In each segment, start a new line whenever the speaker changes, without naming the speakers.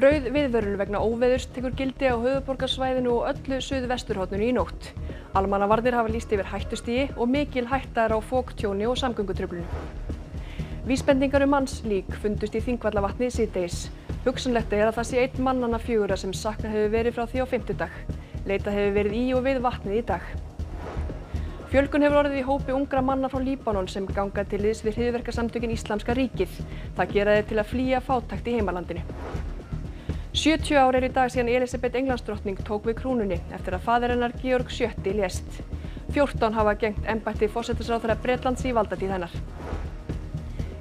Rauð viðvörun vegna óveðurs tekur gildi á höfuðborgarsvæðinu og öllu suðvesturhóttinu í nótt. Almannavarnir hafa líst yfir hættustígi og mikil hætta er á fóktjóni og samgöngutröflunum. Vísbendingar um mannslík fundust í Þingvallavatni síðdeis. Hugsanlegt er að það sé einn mannanna fjögura sem saknað hefur verið frá því á fimmtudag. Leitað hefur verið í og við vatnið í dag. Fjölgun hefur orðið í hópi ungra manna frá Líbanon sem ganga til liðs við hriðverkasamtökin Íslamska ríkið. Það gera þeir til að flýja fátækt í heimalandinu. 70 ár er í dag síðan Elisabeth Englandsdrottning tók við krúnunni eftir að fadir hennar Georg VII lést. 14 hafa gengt embætti fósettisráðara Bretlands í valdatíð hennar.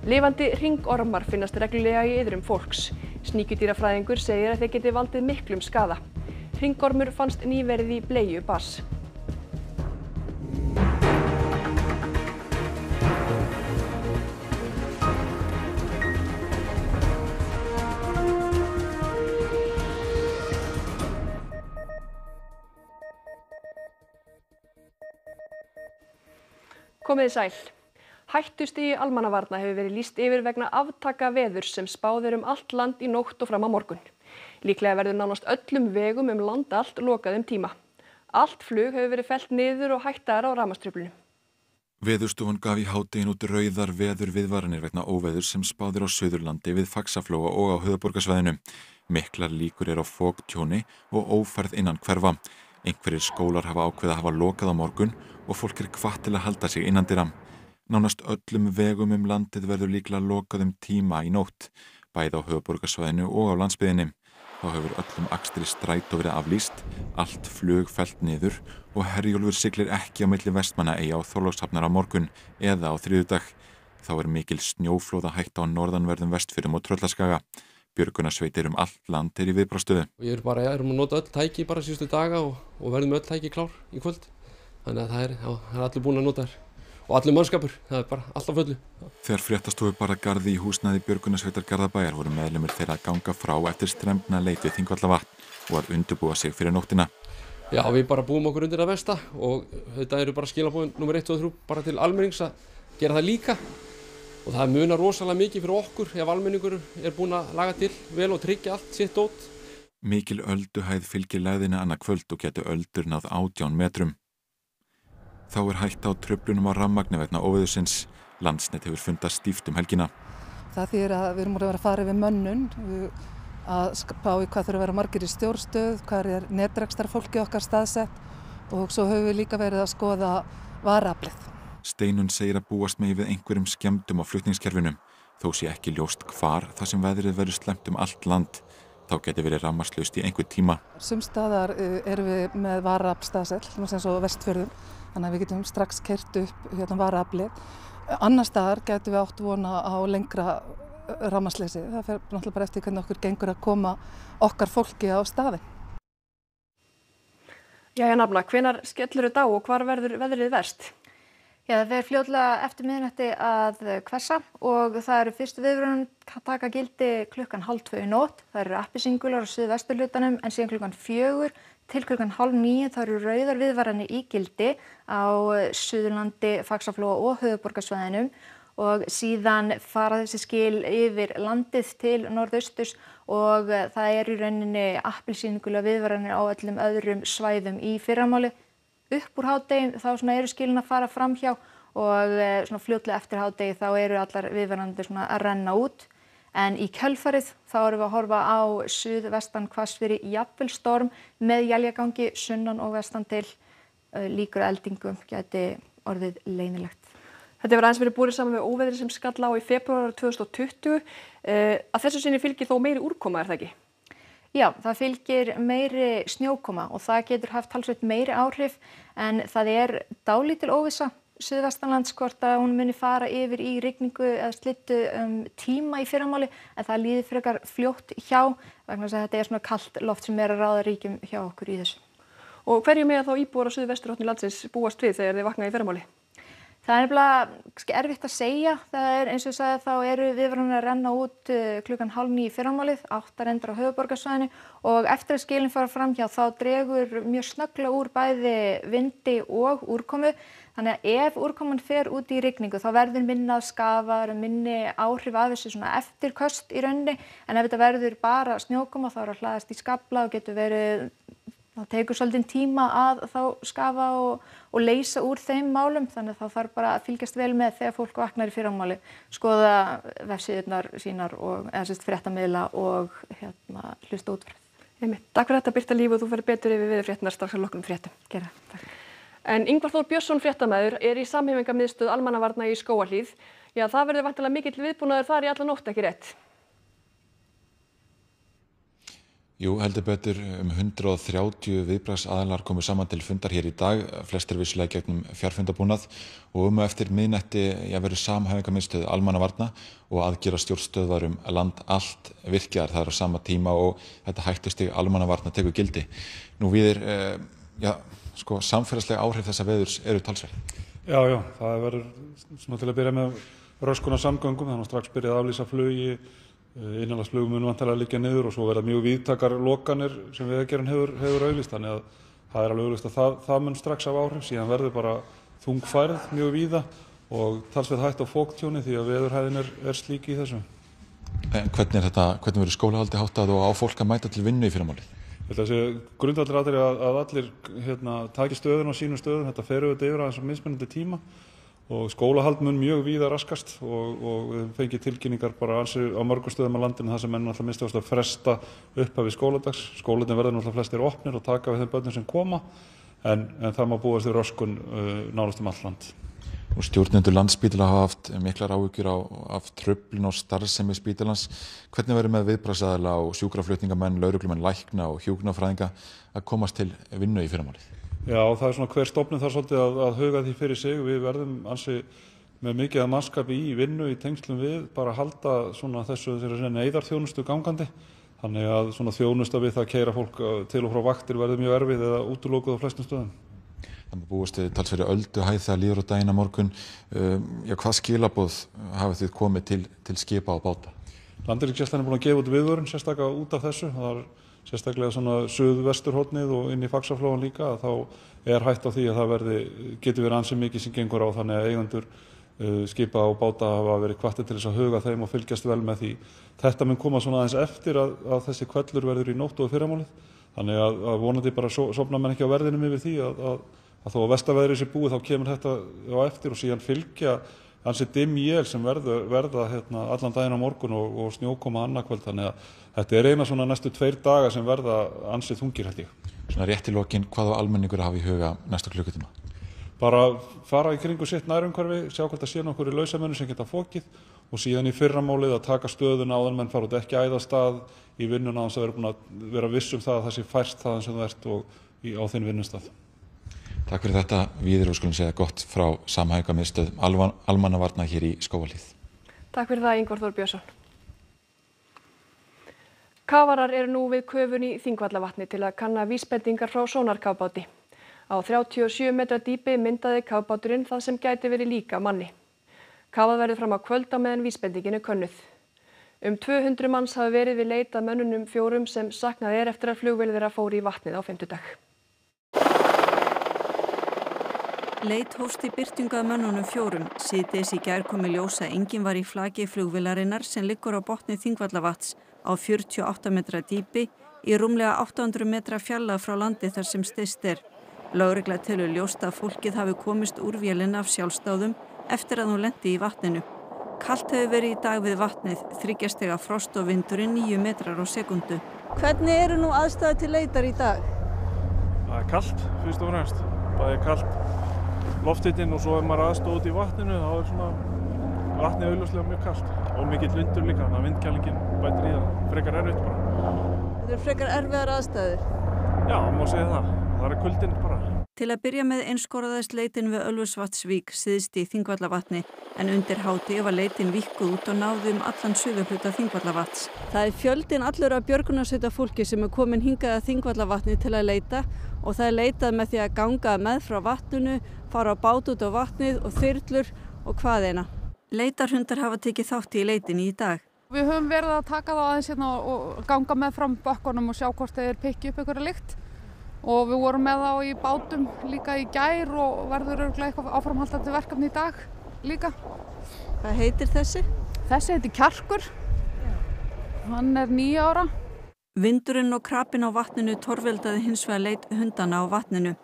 Lifandi ringormar finnast reglulega í yðrum fólks. Sníkjudýrafræðingur segir að þeir geti valdið miklum skaða. Ringormur fannst nýverið í bleiu bass. Komiði sæl. Hættustígi almannavarna hefur verið lýst yfir vegna aftaka veðurs sem spáðir um allt land í nótt og fram á morgun. Líklega verður nánast öllum vegum um land allt lokað um tíma. Allt flug hefur verið fellt niður og hættar á ramaströflunum.
Veðurstofan gaf í hádegin út rauðar veður viðvaranir vegna óveður sem spáðir á Suðurlandi við Faxaflóa og á höfuborgarsvæðinu. Miklar líkur er á fóktjóni og ófærð innan hverfa. Einhverjir skólar hafa ákveð að hafa lokað á morgun og fólk er hvatt til að halda sig innan dyram. Nánast öllum vegum um landið verður líklega lokað um tíma í nótt, bæði á höfuborgarsvæðinu og á landsbyðinni. Þá hefur öllum akstri stræt og verið aflýst, allt flug fælt niður og Herjólfur siglir ekki á milli vestmanna eigi á Þorlókshafnar á morgun eða á þriðudag. Þá er mikil snjóflóða hægt á norðanverðum vestfyrum og tröllaskaga. Björgunarsveitir um allt land er í viðbrástöðu.
Ég er bara, ég er um að nota öll tæki bara síðustu daga og, og verðum öll tæki klár í kvöld. Þannig að það er, já, það er allir búin að nota þér og allir mannskapur, það er bara alltaf fullu.
Þegar fréttastofu bara gardi í húsnaði Björgunarsveitar Garðabæjar voru meðlumir þeirra að ganga frá eftir stremna leit við Þingvallavatn og að undurbúa sig fyrir nóttina.
Já, við bara búum okkur undir að vesta og þetta eru bara skilabóðin nr. 1 og 3 bara til almennings að gera það líka og það munar rosalega mikið fyrir okkur ef almenningur er búin að laga til vel og tryggja allt sitt ótt.
Mikil ölduhæð fylgir læðina annað kvöld og getur öldur náð átján metrum. Þá er hægt á tröflunum á rammagni vegna óveðusins. Landsnet hefur fundast stíft um helgina.
Það þýðir að við erum að vera að fara yfir mönnun, að spá í hvað þurfa að vera margir í stjórnstöð, hvað er netrækstar fólki okkar staðsett og svo höfum við líka verið að skoða varaflið.
Steinun segir að búast með við einhverjum skemmtum á flutningskerfinum. Þó sé ekki ljóst hvar þar sem veðrið verður slemt um allt land. Þá geti verið rammarslaust í einhver tíma.
Sumstaðar erum við með varafstaðsell, sem svo vestfjörðum þannig að við getum strax kert upp hérna varafli. Annar staðar getum við átt vona á lengra rámasleysi. Það fer náttúrulega bara eftir hvernig okkur gengur að koma okkar fólki á staði.
Jæja nafna, hvenar skellur þetta á og hvar verður veðrið verst?
Já, það fer fljóðlega eftir miðnætti að hversa og það eru fyrstu viðbrunum að taka gildi klukkan halv tvö í nótt. Það eru appisingular á suðu vesturlutanum en síðan klukkan fjögur til klukkan halv nýju þá eru rauðar viðvaranir í gildi á Suðurlandi, Faxaflóa og höfuborgarsvæðinum og síðan fara þessi skil yfir landið til norðausturs og það er í rauninni appilsýningulega viðvaranir á öllum öðrum svæðum í fyrramáli upp úr hádegin þá eru skilin að fara fram hjá og svona fljótlega eftir hádegi þá eru allar viðvaranir að renna út en í kjölfarið þá erum við að horfa á suðvestan hvassviðri jafnvel storm með jæljagangi sunnan og vestan til líkur eldingum geti orðið leinilegt.
Þetta hefur aðeins verið búið saman með óveðri sem skall á í februar 2020. Að þessu sinni fylgir þó meiri úrkoma, er það ekki?
Já, það fylgir meiri snjókoma og það getur haft talsveit meiri áhrif en það er dálítil óvisa Suðvestanlands hvort að hún muni fara yfir í rigningu eða slittu um, tíma í fyrramáli en það líði frekar fljótt hjá vegna þess að þetta er svona kallt loft sem er að ráða ríkjum hjá okkur í þessu.
Og hverju með þá íbúar á Suðvesturhóttni landsins búast við þegar þið vakna í fyrramáli?
Það er nefnilega erfitt að segja. Það er eins og ég sagði þá eru viðvaranir að renna út uh, klukkan hálf nýju fyrramálið, áttar endur á höfuborgarsvæðinu og eftir að skilin fara fram hjá þá dregur mjög snöggla úr bæði vindi og úrkomu. Þannig að ef úrkoman fer út í rigningu þá verður minna að skafa, minni áhrif af þessu svona eftirköst í rauninni en ef þetta verður bara snjókoma þá er að hlaðast í skabla og getur verið það tekur svolítið tíma að þá skafa og, og leysa úr þeim málum þannig að það þarf bara að fylgjast vel með þegar fólk vaknar í fyrramáli skoða vefsíðunar sínar og fréttamiðla og hérna hlusta útfrið.
Takk fyrir þetta Birta Líf og þú fyrir betur yfir við fréttinar strax að loknum fréttum.
Gera, takk.
En Yngvar Þór Björnsson fréttamaður er í samhefingamiðstöð almannavarna í Skóahlíð. Já, það verður vantilega mikill viðbúnaður þar í alla nótt ekki rétt.
Jú, heldur betur um 130 viðbragsaðalar komu saman til fundar hér í dag, flestir vissulega gegnum fjárfundabúnað og um og eftir miðnætti ég verið samhæfingarmiðstöð almannavarna og aðgera stjórnstöðvar um land allt virkjar það er á sama tíma og þetta hættust í almannavarna tekur gildi. Nú við er, eh, já, sko, samfélagslega áhrif þessa veðurs eru talsverð.
Já, já, það verður svona til að byrja með röskuna samgöngum, þannig að strax byrja að aflýsa flugi innanlandsflugum mun vantilega að liggja niður og svo verða mjög víðtakar lokanir sem Vegagerðin hefur, hefur auðlist þannig að það er alveg auðlist að það, það mun strax af áhrif síðan verður bara þungfærð mjög víða og talsveit hægt á fóktjóni því að veðurhæðin er, er slíki í þessu.
En hvernig er þetta, hvernig verður skólahaldi háttað og á fólk að mæta til vinnu í fyrirmáli?
Þetta sé grundallir aðri að, að allir hérna, taki stöðun á sínum stöðum, þetta fer auðvitað yfir aðeins á mismunandi tíma og skólahald mun mjög víða raskast og, og við fengið tilkynningar bara alls á mörgum stöðum á landinu þar sem menn alltaf misti að fresta upphafi skóladags. Skólatin verður alltaf flestir opnir og taka við þeim börnum sem koma en, en það má búast í röskun uh, nálast um all land.
Og stjórnendur landsbítila hafa haft miklar áhugjur á, af tröflin og starfsemi spítalans. Hvernig verður með viðbrasaðila og sjúkraflutningamenn, lauruglumenn, lækna og hjúknafræðinga að komast til vinnu í fyrirmálið?
Já, það er svona hver stofnum þar svolítið að, að huga því fyrir sig. Við verðum ansi með mikið að mannskapi í vinnu í tengslum við bara að halda svona þessu eðarþjónustu gangandi. Þannig að svona þjónusta við það að keira fólk uh, til og frá vaktir verður mjög erfið eða útlókuð á flestum stöðum.
Þannig að búist þið talsverði öldu hæð þegar líður á dagina morgun. Um, já, hvað skilabóð hafið þið komið til, til skipa og báta?
Landiríkjæslan er búin að gefa út viðvörun sérstaklega út af þessu. Sérstaklega svona suðvesturhóttnið og inn í fagsaflóðan líka þá er hægt á því að það verði, getur verið ansið mikið sem gengur á þannig að eigandur uh, skipa og báta hafa verið kvartir til þess að huga þeim og fylgjast vel með því. Þetta mun koma svona aðeins eftir að, að þessi kvellur verður í nóttu og fyrramálið þannig að, að vonandi bara so, sopna mann ekki á verðinum yfir því að, að þó að vestaveðrið sé búið þá kemur þetta á eftir og síðan fylgja ansið dimm jél sem verða, verða hérna, allan daginn á morgun og, og snjókoma annarkvöld þannig að þetta er eina svona næstu tveir daga sem verða ansið þungir held ég.
Svona rétt í lokin, hvað á almenningur að hafa í huga næsta klukkutíma?
Bara fara í kringu sitt nærumhverfi, sjá hvort það sé nokkur í lausamönnu sem geta fókið og síðan í fyrramálið að taka stöðun á þann menn fara út ekki æðastað í vinnuna að það er búin að vera vissum það að það sé færst þaðan sem þú ert og í, á þinn vinnustaf.
Takk fyrir þetta. Við erum skulum segja gott frá samhæga miðstöð Alman, almannavarna hér í Skóvalíð.
Takk fyrir það Yngvar Þór Björnsson. Kafarar eru nú við köfun í Þingvallavatni til að kanna vísbendingar frá sónarkábáti. Á 37 metra dýpi myndaði kábáturinn það sem gæti verið líka manni. Kafað verið fram á kvölda meðan vísbendinginu könnuð. Um 200 manns hafi verið við leita mönnunum fjórum sem saknaði er eftir að flugvelið þeirra fóri í vatnið á 50 dag.
Leit hófst í byrtingað mönnunum fjórum. Síðdeis í gær komi ljósa engin var í flagi flugvilarinnar sem liggur á botni Þingvallavats á 48 metra dýpi í rúmlega 800 metra fjalla frá landi þar sem stist er. Láregla telur ljósta að fólkið hafi komist úr vélina af sjálfstáðum eftir að hún lendi í vatninu. Kallt hefur verið í dag við vatnið, þryggjastega frost og vindurinn 9 metrar á sekundu.
Hvernig eru nú aðstæðu til leitar í dag?
Það er kallt, fyrst og fremst. Er kallt lofthitinn og svo ef maður aðstóð út í vatninu þá er svona vatnið auðvitað mjög kallt og mikill vindur líka þannig að vindkælingin bætir í það frekar erfitt bara.
Þetta eru frekar erfiðar aðstæður?
Já, má segja það. Það er kuldinn bara.
Til að byrja með einskoraðist leitin við Ölfusvatsvík síðst í Þingvallavatni en undir háti var leitin vikkuð út og náði um allan suðurhluta Þingvallavats.
Það er fjöldin allur af björgunarsveita fólki sem er komin hingað að Þingvallavatni til að leita og það er leitað með því að ganga með frá vatnunu, fara á bát út á vatnið og þyrlur og hvað eina.
Leitarhundar hafa tekið þátti í leitinni í dag.
Við höfum verið að taka það aðeins hérna og ganga með fram bökkunum og sjá hvort þeir pikki upp einhverja lykt og við vorum með þá í bátum líka í gær og verður örgulega eitthvað áframhaldandi verkefni í dag líka.
Hvað heitir þessi?
Þessi heitir Kjarkur, hann er nýja ára.
Vindurinn og krapin á vatninu torveldaði hins vegar leit hundana á vatninu.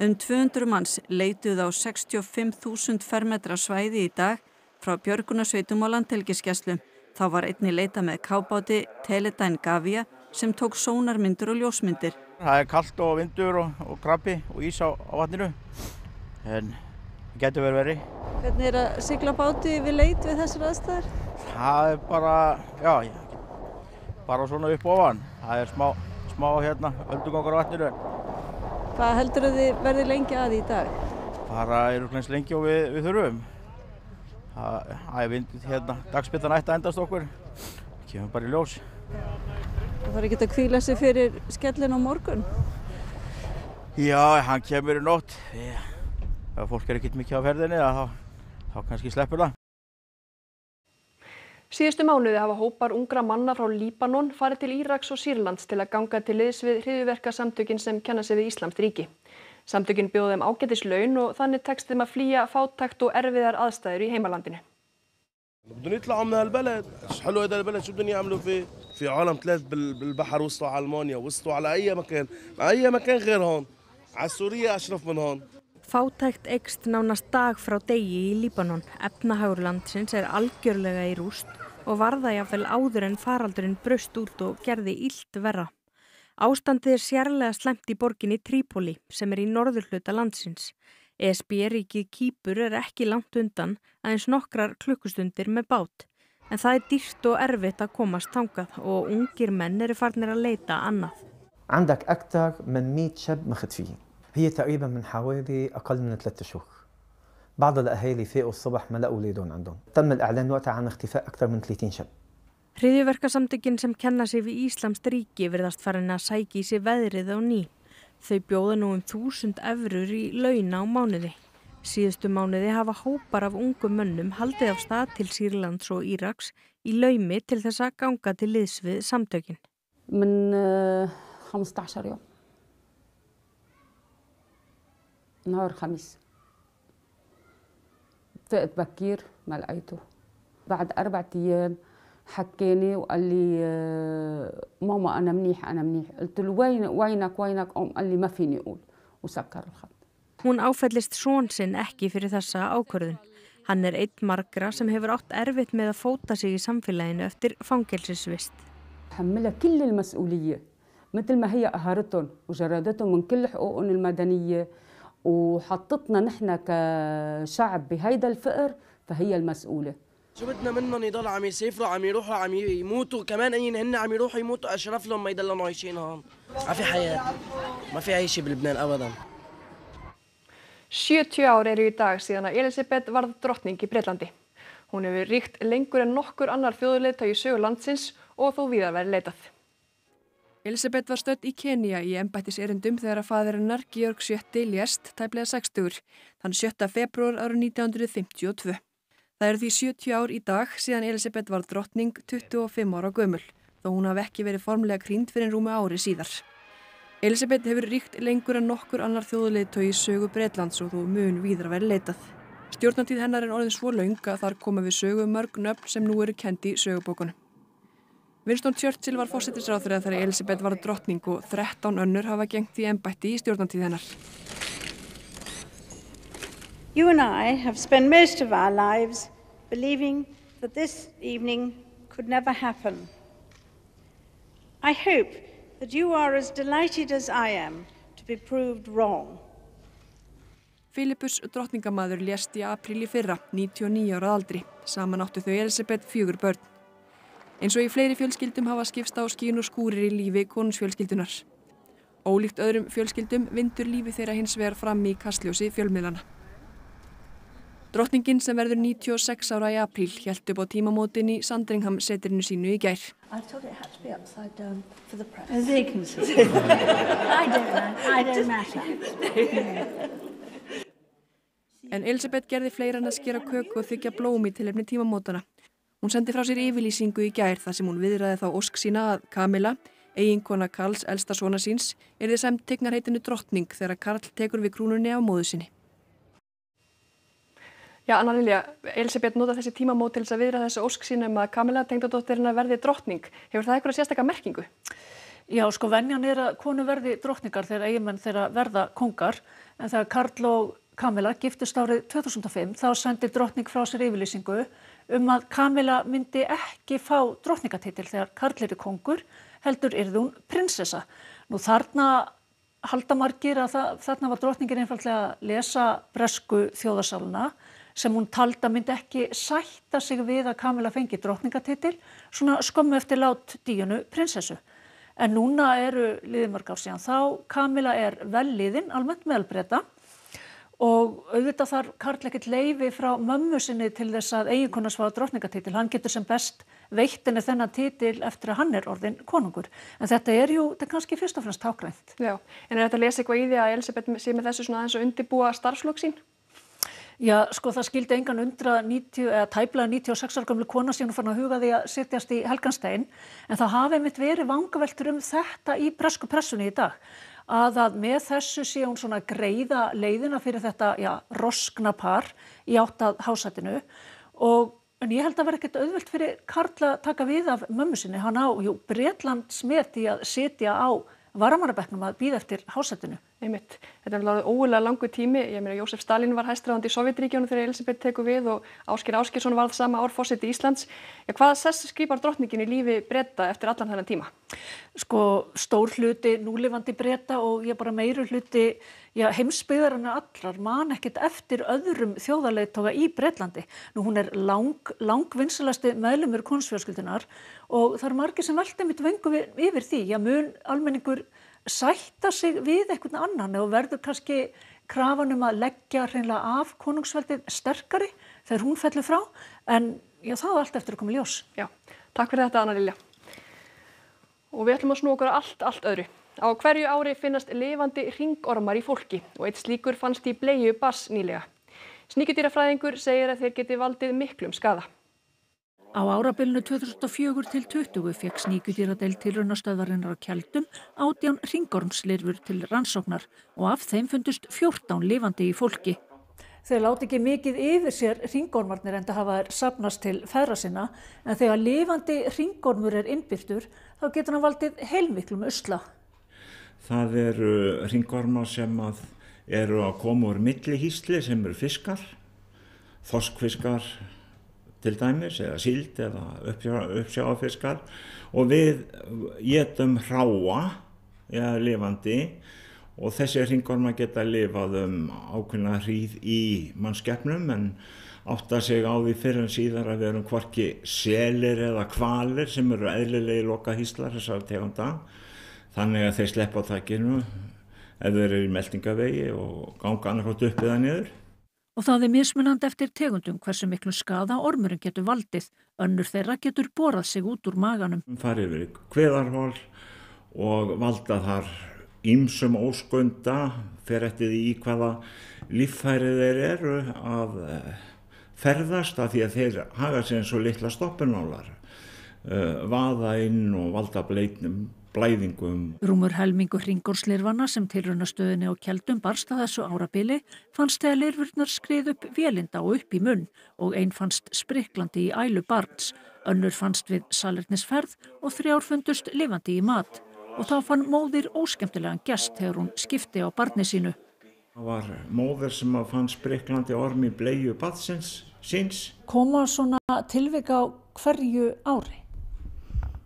Um 200 manns leituð á 65.000 fermetra svæði í dag frá björgunarsveitum og landhelgiskeslu. Þá var einni leita með kábáti Teledyne Gavia sem tók sónarmyndur og ljósmyndir.
Það er kallt og vindur og, og krabbi og ís á, á vatninu en það getur verið verið.
Hvernig er að sigla báti við leit við þessar aðstæðar?
Það er bara, já, bara svona upp ofan. Það er smá, smá hérna, öldugangur á vatninu.
Hvað heldur þið verði lengi að í dag?
Bara eru eins lengi og við, við þurfum. Það er vind, hérna, dagspillan ætti að endast okkur. Kemur bara í ljós.
Það þarf ekki að kvíla sig fyrir skellin á morgun?
Já, hann kemur í nótt. Ef fólk er ekkert mikið á ferðinni, þá, þá kannski sleppur það.
Síðustu mánuði hafa hópar ungra manna frá Líbanon farið til Íraks og Sýrlands til að ganga til liðs við hriðuverkasamtökin sem kenna sig við Íslamst ríki. Samtökin bjóða þeim ágætis laun og þannig tekst þeim að flýja fátækt og erfiðar aðstæður í heimalandinu.
بدهم يطلعوا من هالبلد مش حلو هذا البلد شو بدهم يعملوا فيه في عالم ثلاث بالبحر وصلوا على المانيا وصلوا على اي مكان اي مكان غير هون على سوريا اشرف من هون
Fátækt eikst nánast dag frá degi í Líbanon. Efnahagur landsins er algjörlega í rúst og varða jáfnvel áður en faraldurinn bröst út og gerði ílt verra. Ástandið er sérlega slemt í borginni Trípoli sem er í norðurhluta landsins. ESB-ríkið Kýpur er ekki langt undan aðeins nokkrar klukkustundir með bát. En það er dýrt og erfitt að komast þangað og ungir menn eru farnir að leita annað.
عندك أكثر من 100 شاب مختفيين هي تقريبا من حوالي أقل من ثلاثة شهور بعض الأهالي فاقوا الصبح ما لقوا أولادهم عندهم تم الإعلان وقتها عن اختفاء أكثر من 30 شاب
Hriðjuverkasamtökin sem kenna sig við Íslamst ríki verðast farin að sæki í sig veðrið á ný. Þau bjóða nú um þúsund efrur í launa á mánuði. Síðustu mánuði hafa hópar af ungum mönnum haldið af stað til Sýrlands og Íraks í laumi til þess að ganga til liðs við samtökin.
من آه، 15 يوم نهار خميس فقت بكير ما لقيته بعد أربعة أيام حكاني وقال لي آه، ماما أنا منيح أنا منيح. قلت له وين وينك وينك؟ قام قال لي ما فيني أقول. وسكر الخط.
Hún áfællist són sinn ekki fyrir þessa ákvörðun. Hann er einn margra sem hefur átt erfitt með að fóta sig í samfélaginu eftir fangelsisvist.
حملها كل المسؤولية مثل ما هي قهرتهم وجردتهم من كل حقوقهم المدنية وحطتنا نحن كشعب بهيدا الفقر فهي المسؤولة
شو بدنا منهم يضلوا عم يسافروا عم يروحوا عم يموتوا كمان اين هن عم يروحوا يموتوا اشرف لهم ما يضلوا عايشين هون ما في حياه ما في عيشه بلبنان ابدا
70 ár eru í dag síðan að Elisabeth varð drottning í Breitlandi. Hún hefur ríkt lengur en nokkur annar þjóðuleita í sögu landsins og þó viðar verið leitað. Elisabeth var stödd í Kenya í embættis erindum þegar að faðirinnar Georg VII lést tæplega 60 þann 7. februar árið 1952. Það eru því 70 ár í dag síðan Elisabeth var drottning 25 ára gömul þó hún hafi ekki verið formlega krýnd fyrir rúmi ári síðar. Elisabeth hefur ríkt lengur en nokkur annar þjóðuleitói í sögu Breitlands og þó mun víðra verið leitað. Stjórnatíð hennar er orðin svo laung að þar koma við sögu mörg nöfn sem nú eru kendi í sögubókunum. Winston Churchill var fósittisráþurða þegar Elisabeth var drottning og 13 önnur hafa gengt í embætti í stjórnatíð hennar.
You and I have spent most of our lives believing that this evening could never happen. I hope that you are as delighted as I am to be proved wrong.
Filipus drottningamaður lést í apríl í fyrra, 99 ára aldri. Saman áttu þau Elisabeth fjögur börn. Eins og í fleiri fjölskyldum hafa skipst á skín og skúrir í lífi konungsfjölskyldunar. Ólíkt öðrum fjölskyldum vindur lífi þeirra hins vegar fram í kastljósi fjölmiðlana. Drottningin sem verður 96 ára í apríl hjælt upp á tímamótin í Sandringham setirinu sínu í gær. En Elisabeth gerði fleira en að skera köku og þykja blóm í tilefni tímamótana. Hún sendi frá sér yfirlýsingu í gær þar sem hún viðræði þá ósk sína að Kamila, eiginkona Karls elsta svona síns, er þið sem tegnar heitinu drottning þegar Karl tekur við krúnunni á móðu sinni. Já, Anna Lilja, Elisabeth nota þessi tímamót til þess að viðra þessu ósk sína um að Kamila tengdadóttirina verði drottning. Hefur það eitthvað sérstaklega merkingu?
Já, sko venjan er að konu verði drottningar þegar eigimenn þeirra verða kongar en þegar Karl og Kamila giftist árið 2005 þá sendir drottning frá sér yfirlýsingu um að Kamila myndi ekki fá drottningatitil þegar Karl er kongur heldur yrði hún prinsessa. Nú þarna halda margir að það, þarna var drottningin einfallega að lesa bresku þjóðasáluna sem hún talda myndi ekki sætta sig við að Kamila fengi drottningatitil svona skömmu eftir lát díunu prinsessu. En núna eru liðmörg ár síðan þá Kamila er vel liðin almennt meðalbreyta og auðvitað þarf Karl ekkert leifi frá mömmu sinni til þess að eiginkona svaða drottningatitil. Hann getur sem best veittinni þennan titil eftir að hann er orðin konungur. En þetta er jú, þetta er kannski fyrst og fremst tákrænt.
Já, en er þetta að lesa eitthvað í því að Elisabeth sé með þessu svona aðeins að undibúa starfslokk sín?
Já, sko það skildi engan undra 90, eða tæplega 96 ára gamlu kona síðan fann að huga því að sittjast í Helganstein. En það hafi mitt verið vangaveltur um þetta í bresku pressunni í dag. Að að með þessu sé hún svona greiða leiðina fyrir þetta, já, roskna par í áttað hásætinu. Og en ég held að vera ekkert auðvelt fyrir Karl að taka við af mömmu sinni, hann á, jú, Breitland smet í að sitja á varamarabeknum að býða eftir hásætinu.
Einmitt. Þetta er alveg ógulega langu tími. Ég meina Jósef Stalin var hæstræðandi í Sovjetríkjónu þegar Elisabeth tekur við og Áskir Áskirsson varð sama ár fórseti Íslands. Ja, hvaða sess skipar drottningin í lífi breyta eftir allan þennan tíma?
Sko stór hluti núlifandi breyta og ég bara meiru hluti já, heimsbyggðarinnar allar man ekkert eftir öðrum þjóðarleitóga í Breitlandi. Nú hún er lang, langvinsalasti meðlumur konstfjörskildunar og það er margir sem velta mitt vengu yfir því. Já, mun almenningur sætta sig við einhvern annan og verður kannski krafan um að leggja hreinlega af konungsveldið sterkari þegar hún fellur frá en já, það er allt eftir að koma ljós.
Já, takk fyrir þetta Anna Lilja. Og við ætlum að snú okkur allt, allt öðru. Á hverju ári finnast lifandi ringormar í fólki og eitt slíkur fannst í bleiu bass nýlega. Sníkjudýrafræðingur segir að þeir geti valdið miklum skada.
Á árabilinu 2004 til 20 fekk sníkjudýradeild tilraunastöðvarinnar á Kjeldum átján ringormslirfur til rannsóknar og af þeim fundust 14 lifandi í fólki. Þeir láti ekki mikið yfir sér ringormarnir en það hafa þær sapnast til feðra sinna en þegar lifandi ringormur er innbyrtur þá getur hann valdið heilmiklum usla.
Það eru ringormar sem að eru að koma úr millihýsli sem eru fiskar, þoskfiskar, til dæmis eða síld eða uppsjáfiskar og við getum hráa eða lifandi. Og þessi ringorma geta lifað um ákveðna hríð í mannskeppnum en átta sig á því fyrir en síðar að við erum hvorki selir eða kvalir sem eru eðlilegi loka híslar þessar tegunda. Þannig að þeir sleppa á takkinu þeir eru í meldingavegi og ganga annarkvátt upp eða niður
og það er mismunandi eftir tegundum hversu miklu skada ormurinn getur valdið. Önnur þeirra getur borað sig út úr maganum.
Það er yfir kveðarhól og valda þar ímsum óskunda fyrir eftir því í hvaða líffærið þeir eru að ferðast af því að þeir hafa sér eins og litla stoppunálar, vaða inn og valda bleitnum blæðingum.
Rúmur helmingu hringorslirfana sem tilrunastöðinni og keldum barst að þessu árabili fannst þegar lirfurnar skrið upp vélinda og upp í munn og einn fannst spriklandi í ælu barns, önnur fannst við salernisferð og þrjár fundust lifandi í mat og þá fann móðir óskemtilegan gest þegar hún skipti á barni sínu.
Það var móður sem fann spriklandi ormi bleiu badsins síns.
Koma svona tilvika á hverju ári?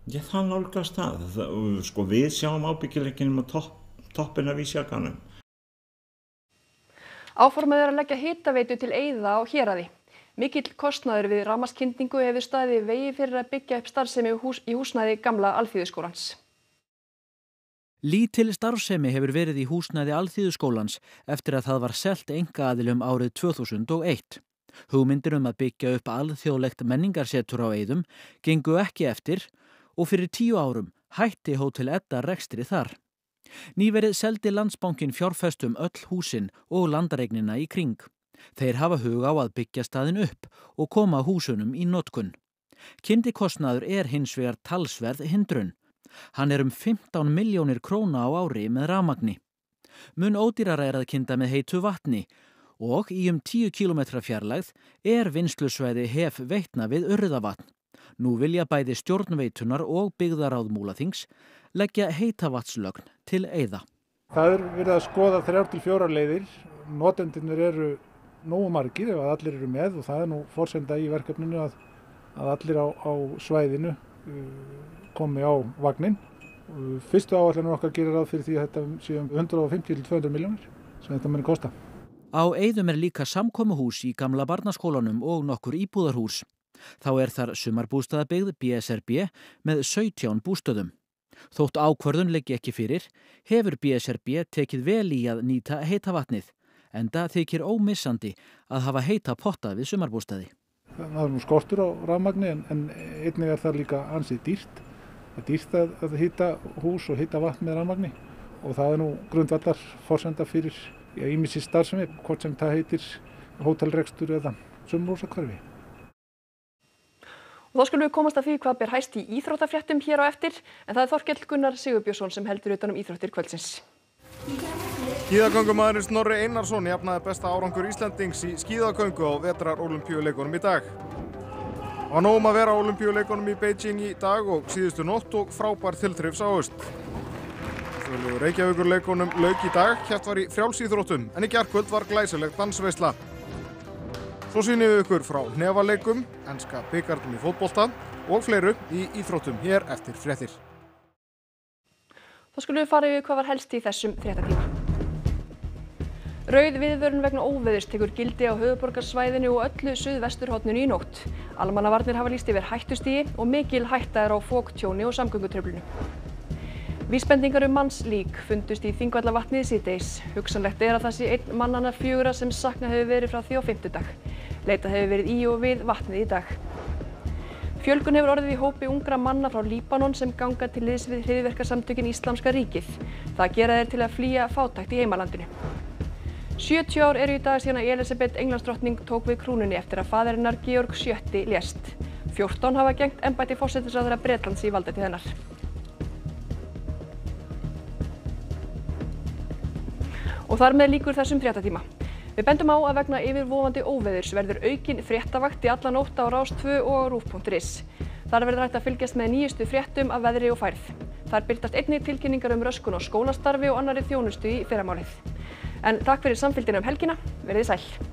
Já, það nálgast það. það sko, við sjáum ábyggileikinum á topp, toppin af ísjakanum.
Áformað er að leggja hitaveitu til Eyða á Héræði. Mikill kostnaður við ramaskynningu hefur staðið vegi fyrir að byggja upp starfsemi hús, í húsnæði gamla alþýðuskólans.
Lítil starfsemi hefur verið í húsnæði Alþýðuskólans eftir að það var selt enga aðilum árið 2001. Hugmyndir um að byggja upp alþjóðlegt menningarsetur á eigðum gengu ekki eftir og fyrir tíu árum hætti Hótel Edda rekstri þar. Nýverið seldi landsbankin fjárfestum öll húsin og landaregnina í kring. Þeir hafa hug á að byggja staðin upp og koma húsunum í notkun. Kyndikostnaður er hins vegar talsverð hindrun. Hann er um 15 miljónir króna á ári með ramagni. Mun ódýrara er að kynda með heitu vatni og í um 10 km fjarlægð er vinslusvæði hef veitna við urðavatn. Nú vilja bæði stjórnveitunar og byggðaráð Múlaþings leggja heitavatslögn til eiða.
Það er verið að skoða þrjár til fjórar leiðir. Notendinir eru nógu margir ef allir eru með og það er nú fórsenda í verkefninu að, að allir á, á svæðinu komi á vagnin. Fyrstu áallanum okkar gerir ráð fyrir því að þetta séum 150-200 miljónir sem þetta muni kosta.
Á Eiðum er líka samkomuhús í gamla barnaskólanum og nokkur íbúðarhús. Þá er þar sumarbústaðabyggð BSRB með 17 bústöðum. Þótt ákvörðun leggi ekki fyrir, hefur BSRB tekið vel í að nýta heita vatnið, en það þykir ómissandi að hafa heita potta við sumarbústaði.
Það er nú skortur á rafmagni en, en einnig er það líka ansið dýrt. Það er dýrt að, að hýta hús og hýta vatn með rafmagni og það er nú grundvallar fórsenda fyrir ímissi starfsemi, hvort sem það heitir hótelrekstur eða sumrúsakvarfi.
Og þá skulum við komast að því hvað ber hæst í íþróttafréttum hér á eftir en það er Þorkell Gunnar Sigurbjörnsson sem heldur utanum íþróttir kvöldsins.
Skíðagöngumæðurinn Snorri Einarsson jafnaði besta árangur Íslandings í skíðagöngu á vetrar olimpíuleikunum í dag. Það var nógum að vera á olimpíuleikunum í Beijing í dag og síðustu nótt og frábær tilþrifs á. Þjóðlegu Reykjavíkurleikunum lauk í dag, hér var í frjálsýþróttum en í gerðkvöld var glæsilegt dansveisla. Svo sýnum við ykkur frá nefaleikum, enska byggardum í fótbolta og fleiru í íþróttum hér eftir fréttir.
Þá skulum við fara yfir hvað var helst í þessum fréttatíma. Rauð viðvörun vegna óveðurs tekur gildi á höfuborgarsvæðinu og öllu suðvesturhóttninu í nótt. Almannavarnir hafa líst yfir hættustígi og mikil hætta er á fóktjóni og samgöngutröflunu. Vísbendingar um mannslík fundust í Þingvallavatnið síðdeis. Hugsanlegt er að það sé einn mannana fjögura sem saknað hefur verið frá því á fimmtudag. Leitað hefur verið í og við vatnið í dag. Fjölgun hefur orðið í hópi ungra manna frá Líbanon sem ganga til liðs við hriðverkasamtökin Íslamska ríkið. Það gera þeir til að flýja fátækt í heimalandinu. 70 ár eru í dag síðan að Elisabeth Englandsdrottning tók við krúnunni eftir að faðirinnar Georg VII lést. 14 hafa gengt embætti fórsetisráðara Bretlands í valdæti hennar. Og þar með líkur þessum fréttatíma. Við bendum á að vegna yfirvofandi óveðurs verður aukin fréttavakt í alla nótt á Rás 2 og rúf.is. Þar verður hægt að fylgjast með nýjustu fréttum af veðri og færð. Þar byrtast einnig tilkynningar um röskun og skólastarfi og annari þjónustu í fyrramálið. En takk fyrir samfélgina um helgina, verðið sæl.